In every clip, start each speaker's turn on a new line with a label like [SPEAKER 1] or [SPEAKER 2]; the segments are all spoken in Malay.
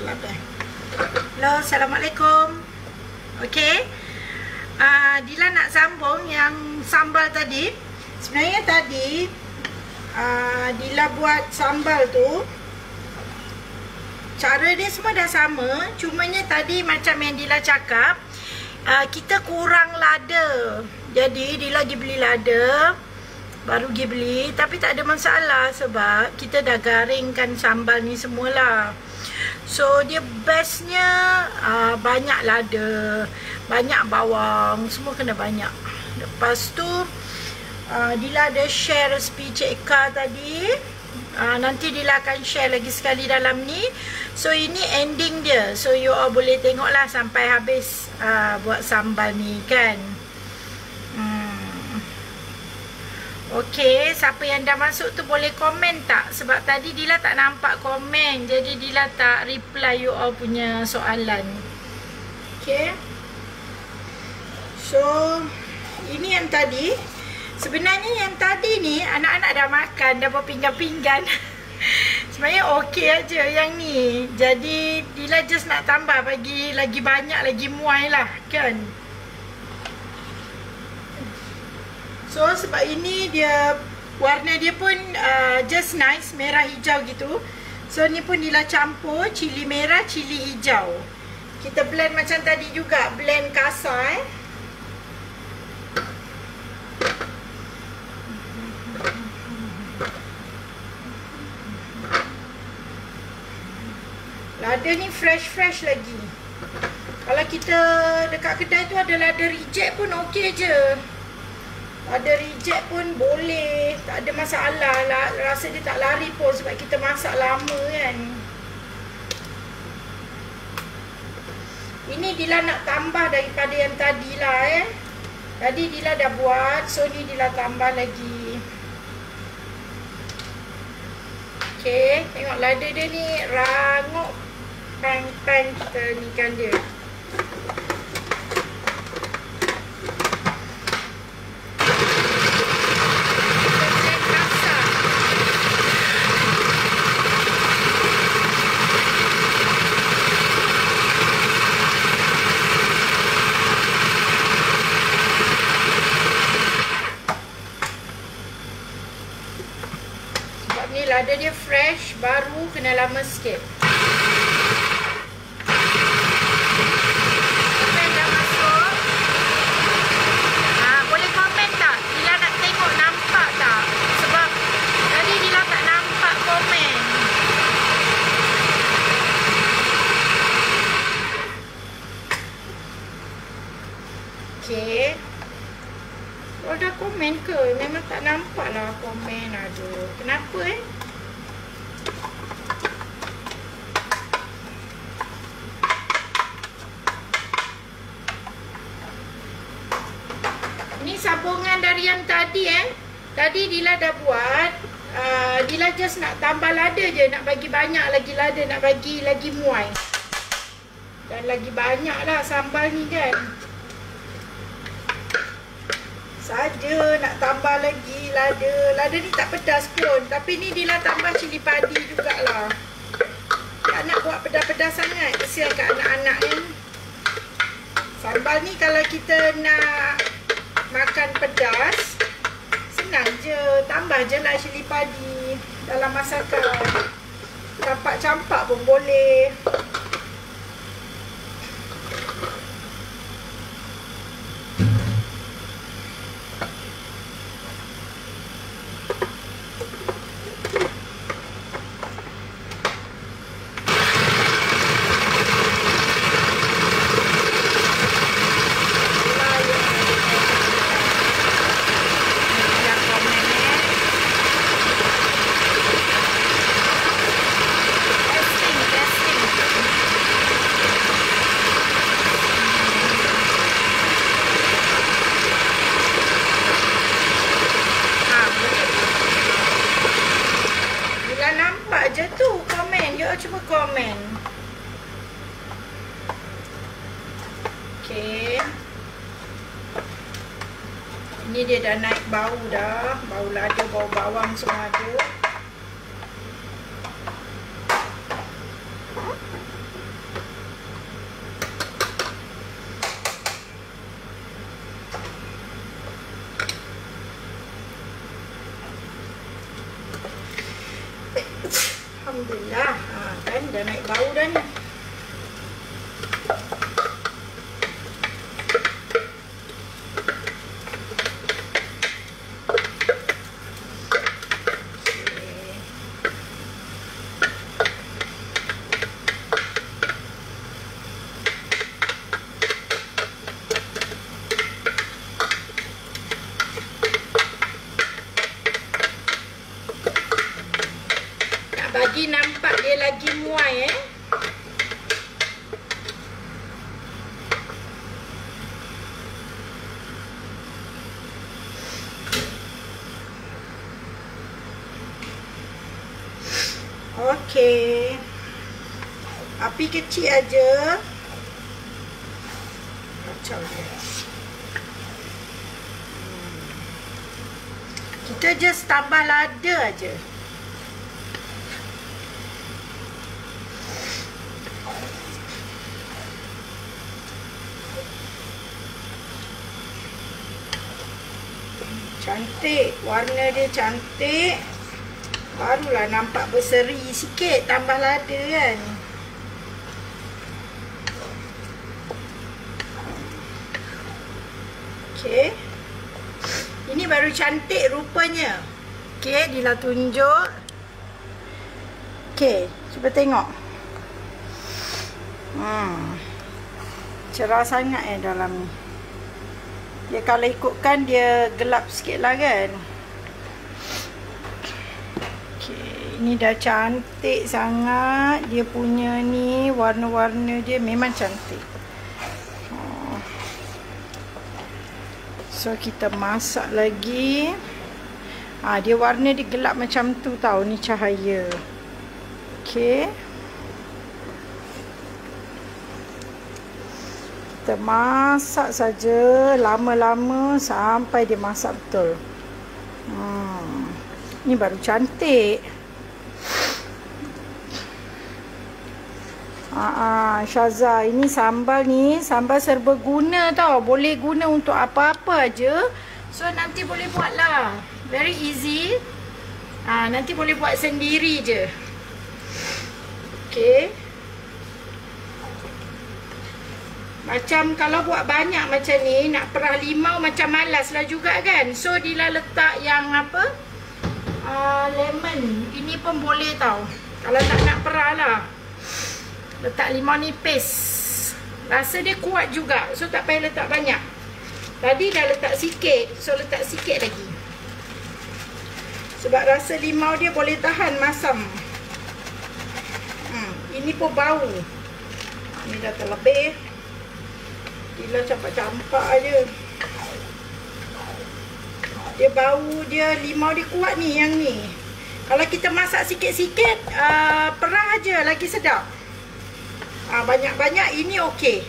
[SPEAKER 1] gelap. Hello, Assalamualaikum. Okay. Uh, Dila nak sambung yang sambal tadi. Sebenarnya tadi uh, Dila buat sambal tu cara dia semua dah sama. Cumanya tadi macam yang Dila cakap, uh, kita kurang lada. Jadi Dila pergi beli lada baru pergi beli tapi tak ada masalah sebab kita dah garingkan sambal ni semualah so dia bestnya uh, banyak lada banyak bawang semua kena banyak. Lepas tu uh, Dila ada share resipi Cik Eka tadi. Uh, nanti Dila akan share lagi sekali dalam ni. So ini ending dia. So you all boleh tengoklah sampai habis uh, buat sambal ni kan Okey, siapa yang dah masuk tu boleh komen tak? Sebab tadi Dila tak nampak komen. Jadi Dila tak reply you all punya soalan. Okey. So, ini yang tadi. Sebenarnya yang tadi ni anak-anak dah makan, dah berpinggan-pinggan. Sebenarnya okey aja yang ni. Jadi Dila just nak tambah bagi lagi banyak lagi muai lah kan. So sebab ini dia warna dia pun uh, just nice merah hijau gitu. So ni pun Dila campur cili merah, cili hijau. Kita blend macam tadi juga, blend kasar eh. Lada ni fresh-fresh lagi. Kalau kita dekat kedai tu ada lada reject pun okey je ada reject pun boleh. Tak ada masalah. Lah rasa dia tak lari pun sebab kita masak lama kan. Ini Dila nak tambah daripada yang tadi lah eh. Tadi Dila dah buat so ni Dila tambah lagi. Ok tengok lada dia ni. Rangup pang-pang kita ni kan dia lada dia fresh, baru, kena lama sikit. Okay. Kalau dah komen ke? Memang tak nampak lah komen. Aduh. Kenapa eh? sambungan dari yang tadi eh. Tadi Dila dah buat. Uh, Dila just nak tambah lada je. Nak bagi banyak lagi lada. Nak bagi lagi muai. Dan lagi banyak lah sambal ni kan. Saja nak tambah lagi lada. Lada ni tak pedas pun. Tapi ni Dila tambah cili padi jugalah. Tak nak buat pedas-pedas sangat. Kesian kat anak-anak ni. Sambal ni kalau kita nak makan pedas senang je. Tambah je lah cili padi. Dalam masakan. Campak campak pun boleh Okey. Ini dia dah naik bau dah. Bau lada, bau bawang semua ada. Alhamdulillah. Ha, kan dah naik bau dah ni. Bagi nampak dia lagi muai eh. Okey. Api kecil aja. Kacau dia. Hmm. Kita just tambah lada aja. Cantik. Warna dia cantik. Barulah nampak berseri sikit. Tambah lada kan. Okey. Ini baru cantik rupanya. Okey, Dila tunjuk. Okey, cuba tengok. Hmm. Cerah sangat eh dalam ni. Dia kalau ikutkan dia gelap sikit lah kan. Okay, ini dah cantik sangat. Dia punya ni warna-warna dia memang cantik. Oh. So kita masak lagi. Ah dia warna dia gelap macam tu tau. Ni cahaya. Okay. Kita masak saja lama-lama sampai dia masak betul. Hmm. Ni baru cantik. Ah, Syaza, ini sambal ni sambal serbaguna tau. Boleh guna untuk apa-apa aja. So nanti boleh buatlah. Very easy. Ah, nanti boleh buat sendiri je. Okay. Macam kalau buat banyak macam ni Nak perah limau macam malas lah juga kan. So Dila letak yang apa? Uh, Lemon. Ini pun boleh tau. Kalau tak nak perah lah. Letak limau ni paste. Rasa dia kuat juga. So tak payah letak banyak. Tadi dah letak sikit. So letak sikit lagi. Sebab rasa limau dia boleh tahan masam. Hmm, Ini pun bau. Ini dah terlebih Gila campak-campak aja. Dia bau dia limau dia kuat ni yang ni. Kalau kita masak sikit-sikit uh, perah aja lagi sedap. Ah banyak-banyak ini okey.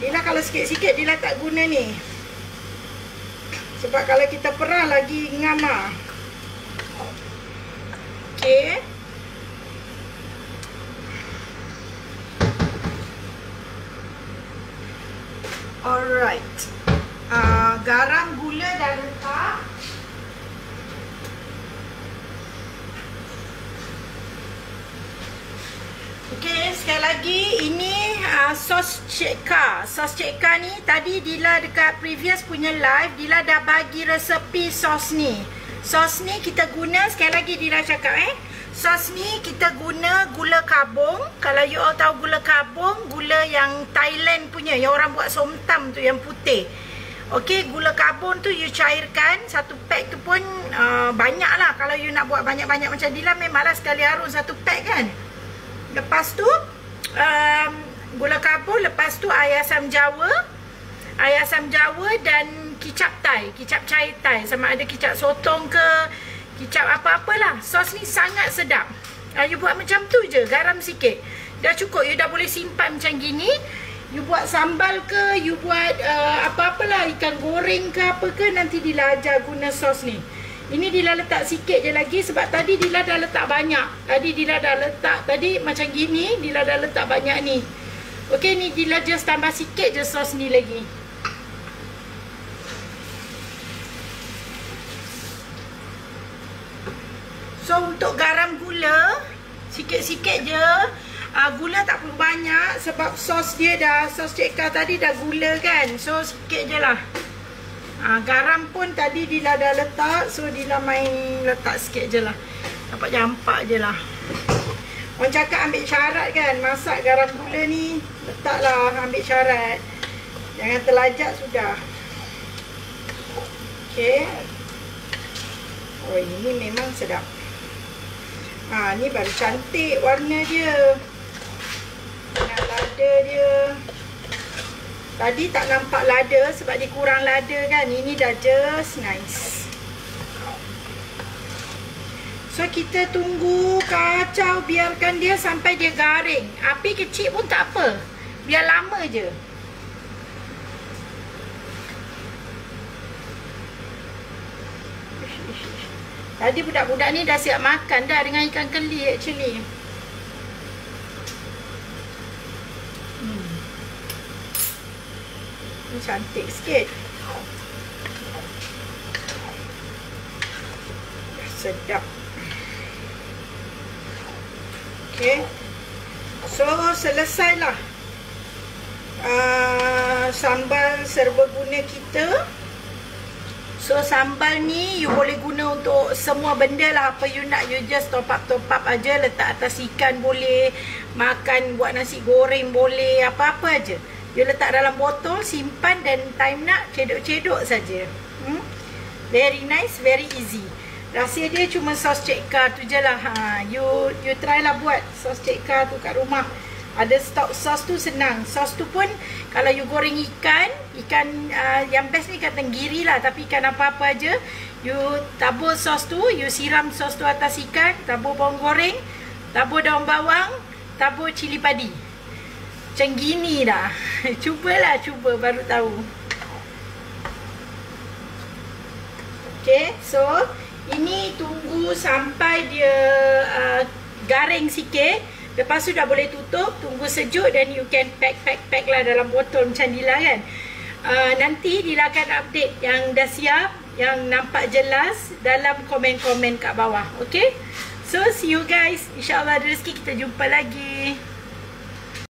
[SPEAKER 1] Dila kalau sikit-sikit Dila tak guna ni. Sebab kalau kita perah lagi ngama. Okey. Alright. Uh, garam gula dah letak. Okay, sekali lagi ini uh, sos cekka. Sos cekka ni tadi Dila dekat previous punya live Dila dah bagi resepi sos ni. Sos ni kita guna sekali lagi Dila cakap eh. Sos ni kita guna gula kabung. Kalau you all tahu gula kabung, gula yang Thailand punya, yang orang buat somtam tu yang putih. Okey, gula kabung tu you cairkan. Satu pack tu pun uh, banyak lah. Kalau you nak buat banyak-banyak macam Dila, memanglah sekali harum satu pack kan. Lepas tu, um, gula kabung. Lepas tu air asam jawa. Air asam jawa dan kicap Thai. Kicap cair Thai. Sama ada kicap sotong ke Kicap apa-apalah. Sos ni sangat sedap. Uh, you buat macam tu je. Garam sikit. Dah cukup. You dah boleh simpan macam gini. You buat sambal ke. You buat uh, apa-apalah. Ikan goreng ke apa ke. Nanti Dila ajar guna sos ni. Ini Dila letak sikit je lagi. Sebab tadi Dila dah letak banyak. Tadi Dila dah letak. Tadi macam gini. Dila dah letak banyak ni. Okay ni Dila just tambah sikit je sos ni lagi. So untuk garam gula sikit-sikit je. Uh, gula tak perlu banyak sebab sos dia dah sos cekar tadi dah gula kan. So sikit je lah. Uh, garam pun tadi Dila dah letak. So Dila main letak sikit je lah. Dapat jampak je lah. Orang cakap ambil syarat kan. Masak garam gula ni. Letaklah ambil syarat. Jangan terlajak sudah. Okay. Oh ini memang sedap. Ha ni baru cantik warna dia. Nak lada dia. Tadi tak nampak lada sebab dia kurang lada kan. Ini dah just nice. So kita tunggu kacau biarkan dia sampai dia garing. Api kecil pun tak apa. Biar lama je. Tadi budak-budak ni dah siap makan dah dengan ikan keli actually. Hmm. Ini cantik sikit. Sedap. Okay. So, selesailah. Uh, sambal serbaguna kita. So sambal ni you boleh guna untuk semua benda lah apa you nak you just top up top up aja letak atas ikan boleh makan buat nasi goreng boleh apa-apa aja. You letak dalam botol simpan dan time nak cedok-cedok saja. Hmm? Very nice, very easy. Rahsia dia cuma sos cekar tu je lah. Ha, you you try lah buat sos cekar tu kat rumah ada stok sos tu senang. Sos tu pun kalau you goreng ikan, ikan uh, yang best ni ikan tenggiri lah. Tapi ikan apa-apa aja, you tabur sos tu, you siram sos tu atas ikan, tabur bawang goreng, tabur daun bawang, tabur cili padi. Macam gini dah. Cubalah, cuba baru tahu. Okay, so ini tunggu sampai dia uh, garing sikit. Lepas tu dah boleh tutup, tunggu sejuk dan you can pack pack pack lah dalam botol macam Dila kan. Uh, nanti Dila akan update yang dah siap, yang nampak jelas dalam komen-komen kat bawah. Okay? So see you guys. InsyaAllah ada rezeki kita jumpa lagi.